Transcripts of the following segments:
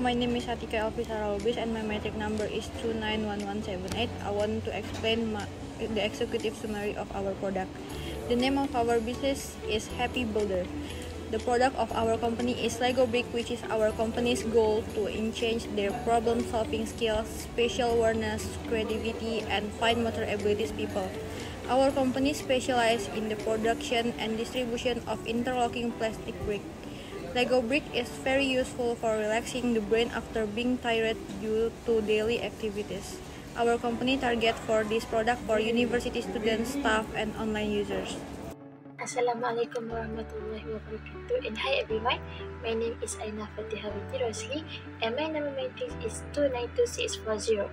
my name is Atika Elfi Sahara Lubis and my metric number is 291178. I want to explain my, the executive summary of our product. The name of our business is Happy Builder. The product of our company is Lego Brick, which is our company's goal to enhance their problem-solving skills, spatial awareness, creativity, and fine motor abilities people. Our company specializes in the production and distribution of interlocking plastic brick. Lego brick is very useful for relaxing the brain after being tired due to daily activities. Our company target for this product for university students, staff, and online users. Assalamualaikum warahmatullahi wabarakatuh and hi everyone my name is Ainaa Faatihah Binti Rosli and my number matrix is 292640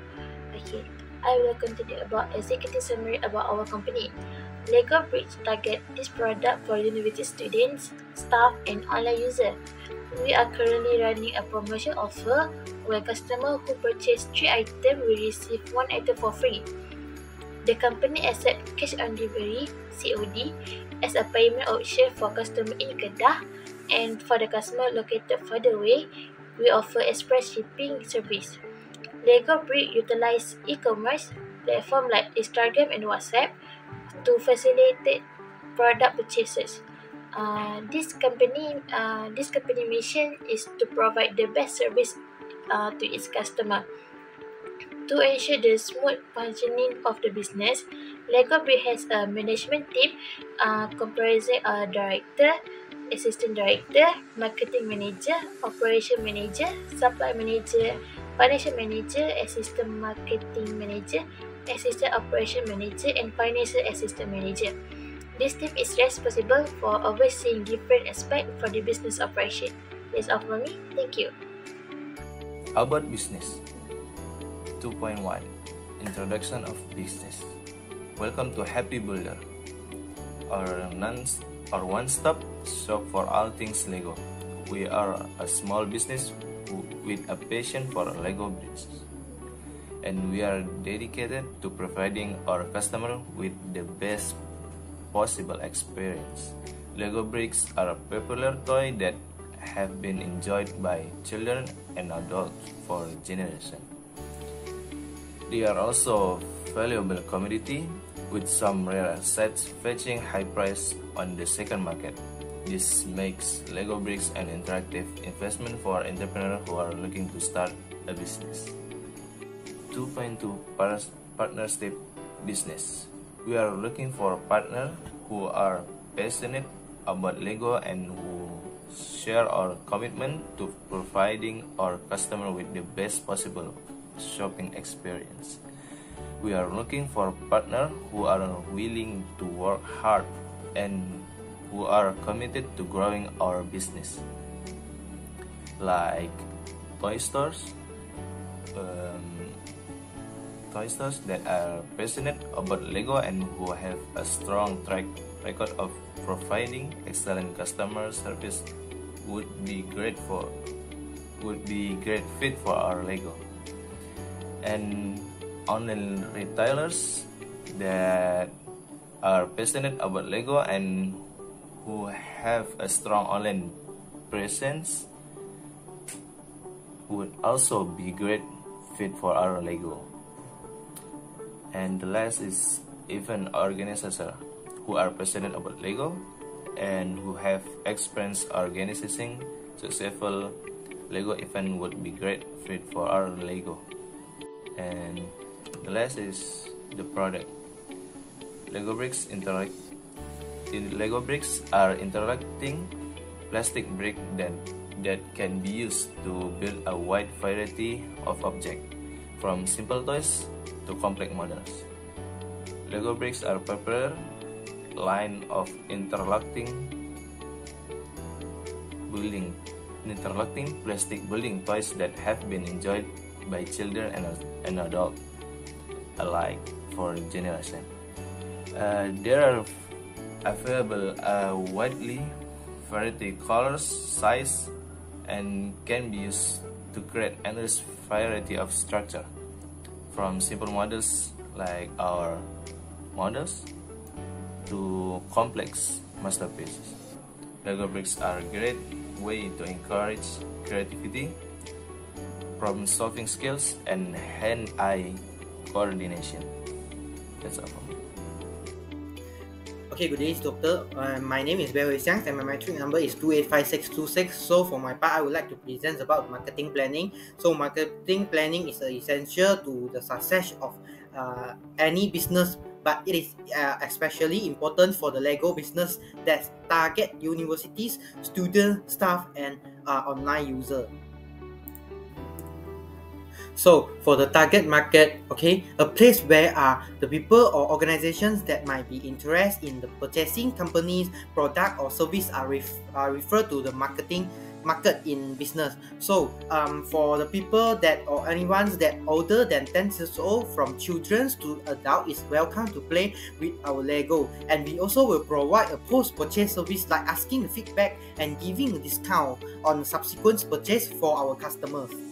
okay I will continue about executive summary about our company Lego Bridge target this product for university students staff and online user. We are currently running a promotion offer where customer who purchase 3 items will receive 1 item for free. The company accept cash on delivery COD as a payment option for customer in Kedah and for the customer located further away, we offer express shipping service. Lego Brick utilize e-commerce platform like Instagram and WhatsApp to facilitate product purchases. Uh, this company, uh, this company mission is to provide the best service uh, to its customer. To ensure the smooth functioning of the business, Lego Brick has a management team uh, comprising a director, assistant director, marketing manager, operation manager, supply manager, financial manager, assistant marketing manager, assistant operation manager, and financial assistant manager. This team is responsible for overseeing different aspects for the business operation. That's all for me. Thank you. About business 2.1 Introduction of Business Welcome to Happy Builder, our, non- our one-stop shop for all things Lego. We are a small business with a passion for Lego bricks, and we are dedicated to providing our customer with the best possible experience. Lego bricks are a popular toy that have been enjoyed by children and adults for generations. They are also a valuable commodity with some rare assets fetching high price on the second market. This makes Lego Bricks an interactive investment for entrepreneurs who are looking to start a business. 2.2 Partnership Business We are looking for partners who are passionate about Lego and who share our commitment to providing our customer with the best possible shopping experience. We are looking for partners who are willing to work hard and who are committed to growing our business, like toy stores, um, toy stores that are passionate about Lego and who have a strong track record of providing excellent customer service would be great for would be great fit for our Lego. And online retailers that are passionate about Lego and who have a strong online presence would also be great fit for our Lego. And the last is event organizers who are passionate about Lego and who have experience organizing successful Lego event would be great fit for our Lego. And the last is the product. Lego bricks interact. Lego bricks are interacting plastic brick that that can be used to build a wide variety of objects, from simple toys to complex models. Lego bricks are popular line of interlocking building interlocking plastic building toys that have been enjoyed by children and, and adults alike for generation. Uh, there are available uh, widely variety colors, size, and can be used to create endless variety of structure, from simple models like our models to complex masterpieces. Lego bricks are a great way to encourage creativity problem solving skills, and hand eye coordination. That's all. Okay, good day, doctor. Uh, my name is Huey Siang and my metric number is 285626. So for my part, I would like to present about marketing planning. So marketing planning is essential to the success of uh, any business but it is uh, especially important for the Lego business that target universities, students, staff, and uh, online user. So for the target market, okay, a place where are the people or organizations that might be interested in the purchasing companies, product or service are, ref- are referred to the marketing market in business. So um, for the people that or anyone that older than 10 years old from children to adult is welcome to play with our Lego. And we also will provide a post-purchase service like asking feedback and giving a discount on subsequent purchase for our customers.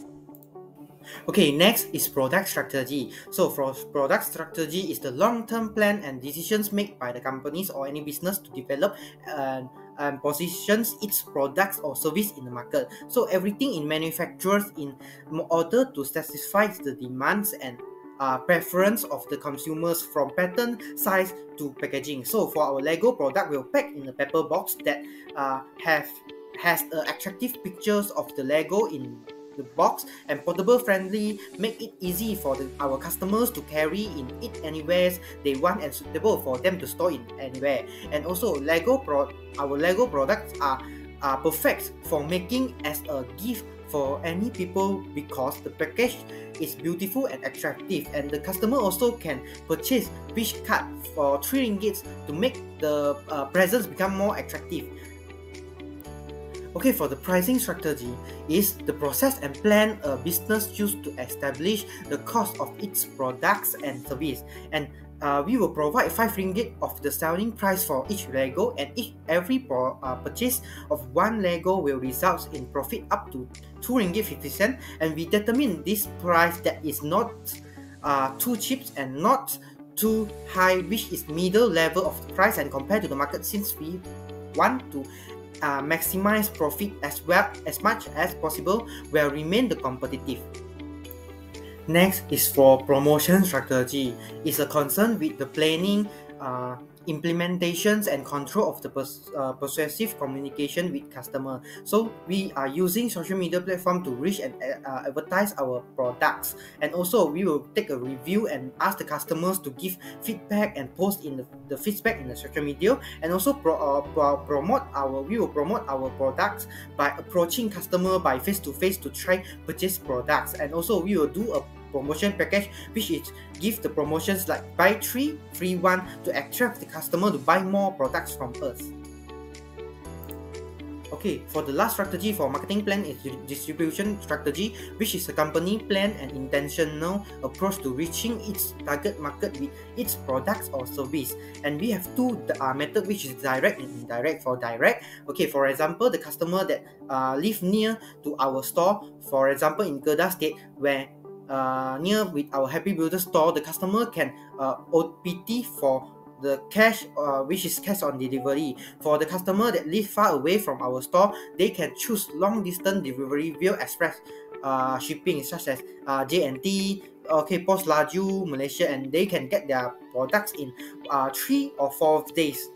Okay, next is product strategy. So for product strategy is the long-term plan and decisions made by the companies or any business to develop and, and positions its products or service in the market. So everything in manufacturers in order to satisfy the demands and uh, preference of the consumers from pattern, size to packaging. So for our Lego product, we'll pack in a paper box that uh, have has uh, attractive pictures of the Lego in the box and portable friendly make it easy for the, our customers to carry in it anywhere they want and suitable for them to store it anywhere. And also lego pro our lego products are are perfect for making as a gift for any people because the package is beautiful and attractive. And the customer also can purchase wish card for 3 ringgits to make the uh, presents become more attractive Okay, for the pricing strategy is the process and plan a business use to establish the cost of its products and service. And uh, we will provide 5 ringgit of the selling price for each Lego and each every uh, purchase of one Lego will result in profit up to 2 ringgit 50 cent and we determine this price that is not uh, too cheap and not too high which is middle level of the price and compared to the market since we want to uh, maximize profit as well as much as possible will remain the competitive. Next is for promotion strategy. It's a concern with the planning, uh, implementations and control of the pers- uh, persuasive communication with customer. So we are using social media platform to reach and uh, advertise our products. And also we will take a review and ask the customers to give feedback and post in the, the feedback in the social media. And also pro- uh, pro- promote our we will promote our products by approaching customer by face to face to try purchase products. And also we will do a promotion package which is give the promotions like buy 3 free 1 to attract the customer to buy more products from us. Okay for the last strategy for marketing plan is distribution strategy which is a company plan and intentional approach to reaching its target market with its products or service. And we have two uh, method which is direct and indirect. For direct okay for example the customer that uh, live near to our store for example in Kedah state where uh, near with our Happy Builder store, the customer can uh, OPT for the cash uh, which is cash on delivery. For the customer that live far away from our store, they can choose long distance delivery via express uh, shipping such as uh, J&T, okay, Post Laju, Malaysia, and they can get their products in uh, three or four days.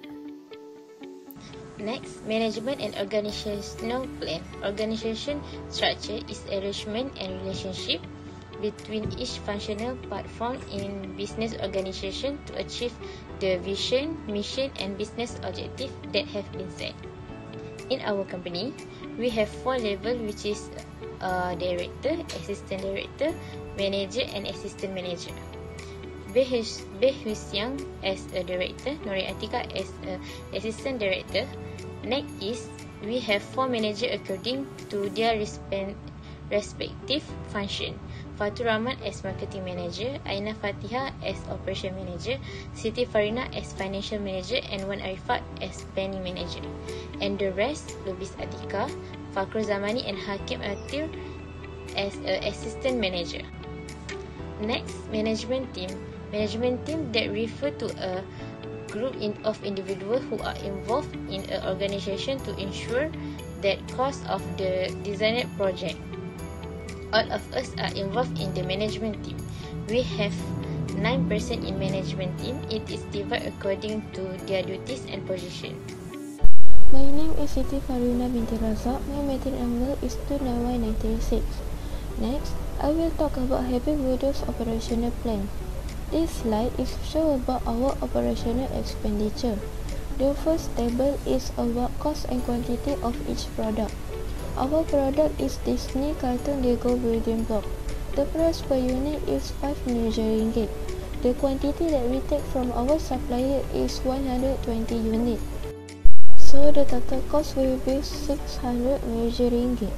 Next, management and organizational plan. Organization structure is arrangement and relationship between each functional platform in business organization to achieve the vision, mission and business objective that have been set. In our company, we have four levels which is uh, director, assistant director, manager and assistant manager. Behui Siang as a director, Nori Atika as a assistant director. Next is we have four manager according to their respective function. Fatur Rahman as Marketing Manager, Aina Fatiha as Operation Manager, Siti Farina as Financial Manager and Wan Arifat as Planning Manager. And the rest, Lubis Adika, Fakru Zamani and Hakim Atir as Assistant Manager. Next, Management Team. Management Team that refer to a group in, of individuals who are involved in an organization to ensure that cost of the designed project All of us are involved in the management team. We have nine person in management team. It is divided according to their duties and position. My name is Siti Farina binti Razak. My metric number is 29136. Next, I will talk about Happy Builder's operational plan. This slide is show about our operational expenditure. The first table is about cost and quantity of each product. Our product is Disney Cartoon Lego building block. The price per unit is 5 Malaysia ringgit. The quantity that we take from our supplier is 120 unit. So the total cost will be 600 Malaysia ringgit.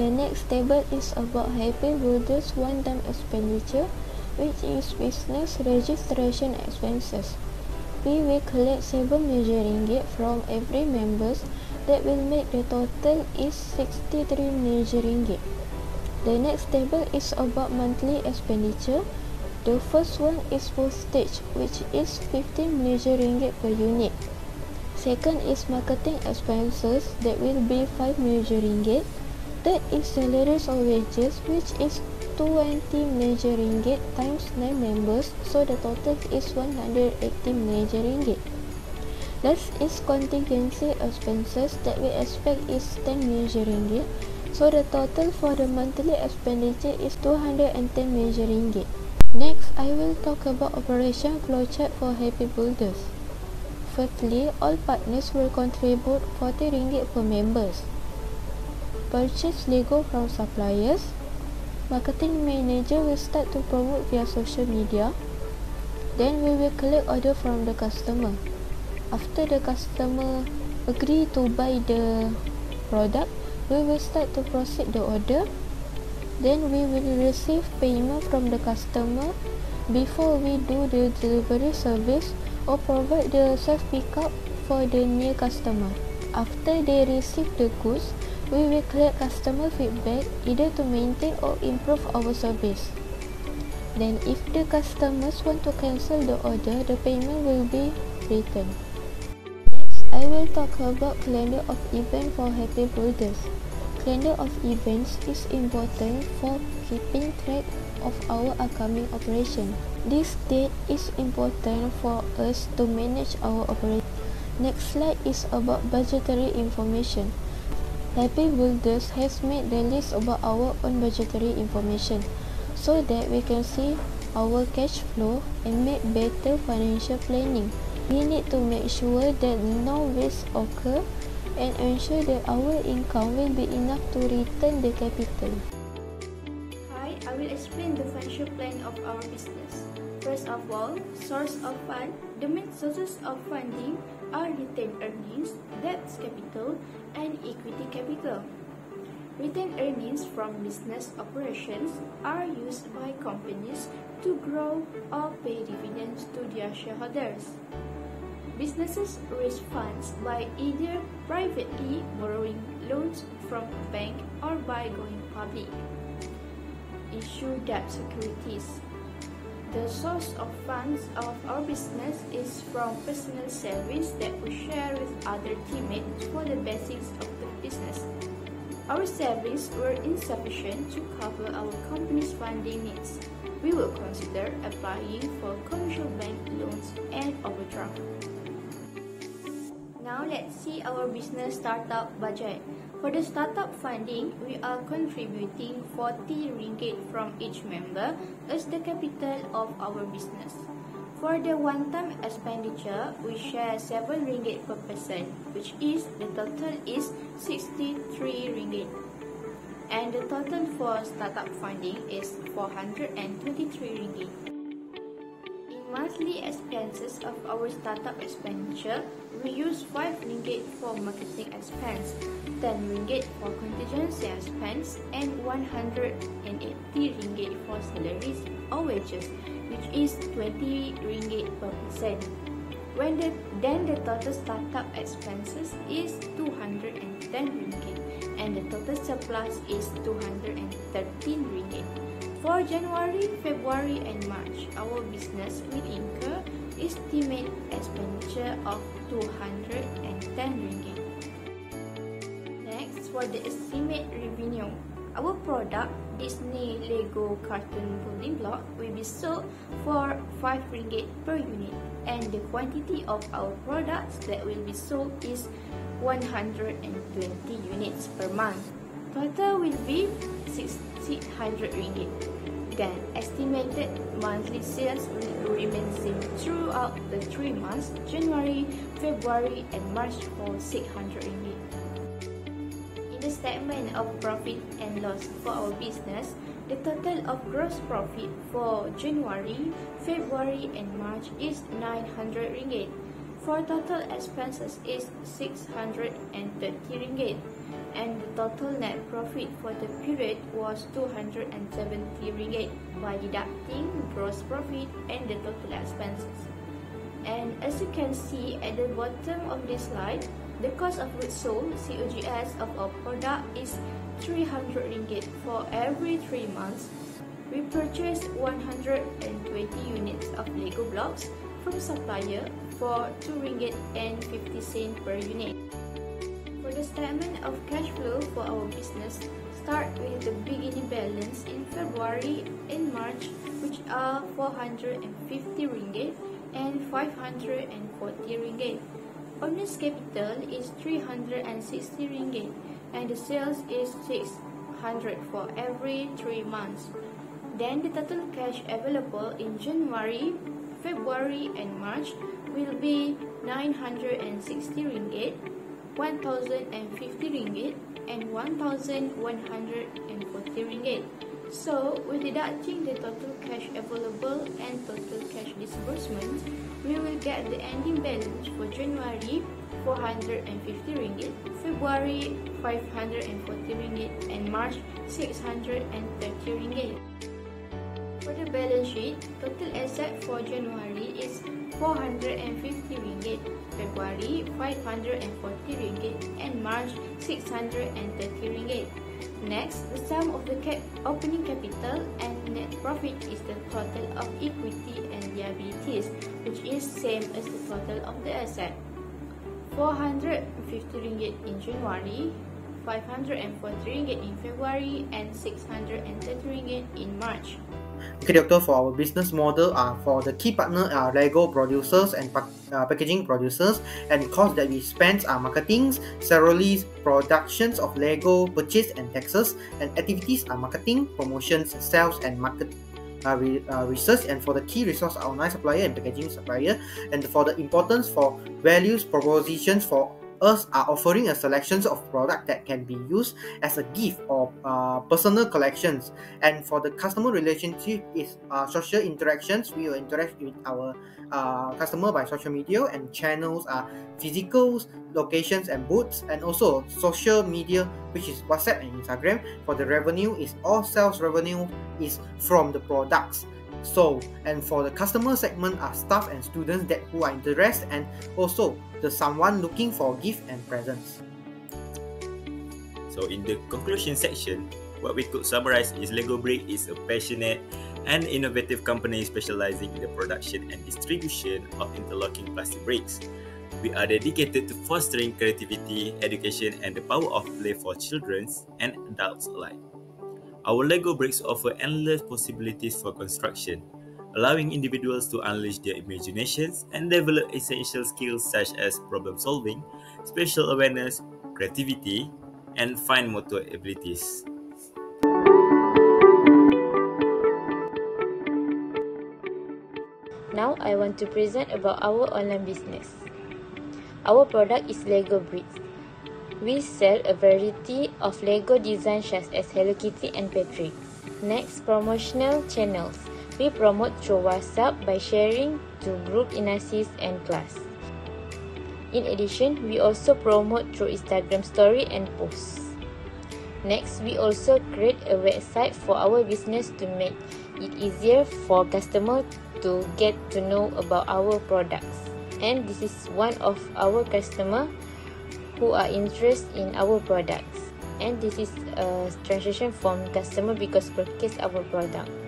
The next table is about Happy Builders one-time expenditure, which is business registration expenses. We will collect 7 Malaysia ringgit from every members that will make the total is 63 Malaysia ringgit. The next table is about monthly expenditure. The first one is postage, which is 15 Malaysia ringgit per unit. Second is marketing expenses that will be 5 Malaysia ringgit. Third is salaries or wages, which is 20 Malaysia ringgit times 9 members, so the total is 180 Malaysia ringgit. Last is contingency expenses that we expect is 10 Malaysia ringgit. So the total for the monthly expenditure is 210 Malaysia ringgit. Next, I will talk about operation flowchart for Happy Builders. Firstly, all partners will contribute 40 ringgit per members. Purchase Lego from suppliers. Marketing manager will start to promote via social media. Then we will collect order from the customer after the customer agree to buy the product we will start to proceed the order. Then we will receive payment from the customer. Before we do the delivery service or provide the self pickup for the new customer. After they receive the goods we will collect customer feedback either to maintain or improve our service. Then if the customers want to cancel the order the payment will be returned I will talk about calendar of event for happy builders. Calendar of events is important for keeping track of our upcoming operation. This date is important for us to manage our operation. Next slide is about budgetary information. Happy Builders has made the list about our own budgetary information so that we can see our cash flow and make better financial planning. We need to make sure that no waste occur and ensure that our income will be enough to return the capital. Hi, I will explain the financial plan of our business. First of all, source of fund. The main sources of funding are retained earnings, debt capital, and equity capital. Retained earnings from business operations are used by companies to grow or pay dividends to their shareholders. Businesses raise funds by either privately borrowing loans from a bank or by going public. Issue debt securities. The source of funds of our business is from personal savings that we share with other teammates for the basics of the business. Our savings were insufficient to cover our company's funding needs. We will consider applying for commercial bank loans and overdraft. Now let's see our business startup budget. For the startup funding, we are contributing 40 ringgit from each member as the capital of our business. For the one-time expenditure, we share 7 ringgit per person, which is the total is 63 ringgit. And the total for startup funding is 423 ringgit monthly expenses of our startup expenditure, we use 5 ringgit for marketing expense, 10 ringgit for contingency expense, and 180 ringgit for salaries or wages, which is 20 ringgit per person. When the, then the total startup expenses is 210 ringgit and the total surplus is 213 ringgit. For January, February, and March, our business will incur estimate expenditure of 210 ringgit. Next, for the estimate revenue, Our product, Disney Lego Cartoon Building Block, will be sold for 5 ringgit per unit and the quantity of our products that will be sold is 120 units per month. Total will be 600 ringgit. Then, estimated monthly sales will remain same throughout the three months, January, February, and March for 600 ringgit In the statement of profit and loss for our business, the total of gross profit for January, February and March is 900 ringgit. For total expenses is 630 ringgit and the total net profit for the period was 270 ringgit by deducting gross profit and the total expenses. And as you can see at the bottom of this slide, the cost of goods sold (COGS) of our product is 300 ringgit for every 3 months. We purchased 120 units of Lego blocks from supplier for 2 ringgit and 50 cent per unit. For the statement of cash flow for our business, start with the beginning balance in February and March which are 450 ringgit and 540 ringgit. Owner's capital is 360 ringgit and the sales is 600 for every 3 months. Then the total cash available in January, February and March will be 960 ringgit, 1050 ringgit and 1140 ringgit. So, with deducting the total cash available and total cash disbursement, we will get the ending balance for January 450 ringgit, February 540 ringgit, and March 630 ringgit. For the balance sheet, total asset for January is 450 ringgit, February 540 ringgit, and March 630 ringgit. Next, the sum of the cap opening capital and net profit is the total of equity and liabilities, which is same as the total of the asset. 450 ringgit in January, 540 ringgit in February, and 630 ringgit in March. Doctor, for our business model, are for the key partner are Lego producers and pa uh, packaging producers, and cost that we spend are marketing, salaries, productions of Lego, purchase and taxes, and activities are marketing, promotions, sales, and market. Uh, re, uh, research and for the key resource our online supplier and packaging supplier and for the importance for values propositions for us are offering a selections of product that can be used as a gift or uh, personal collections. And for the customer relationship is uh, social interactions we will interact with our uh, customer by social media and channels are physical locations and booths and also social media which is whatsapp and instagram. For the revenue is all sales revenue is from the products so and for the customer segment are staff and students that who are interested and also the someone looking for gift and presents. So in the conclusion section, what we could summarize is Lego Brick is a passionate and innovative company specializing in the production and distribution of interlocking plastic bricks. We are dedicated to fostering creativity, education, and the power of play for children and adults alike. Our Lego bricks offer endless possibilities for construction, allowing individuals to unleash their imaginations and develop essential skills such as problem solving, spatial awareness, creativity, and fine motor abilities. Now I want to present about our online business. Our product is Lego Bricks. We sell a variety of Lego designs such as Hello Kitty and Patrick. Next, promotional channels. We promote through WhatsApp by sharing to group in and class. In addition, we also promote through Instagram story and posts. Next, we also create a website for our business to make it easier for customers to get to know about our products. And this is one of our customer who are interested in our products. And this is a transition from customer because purchase our product.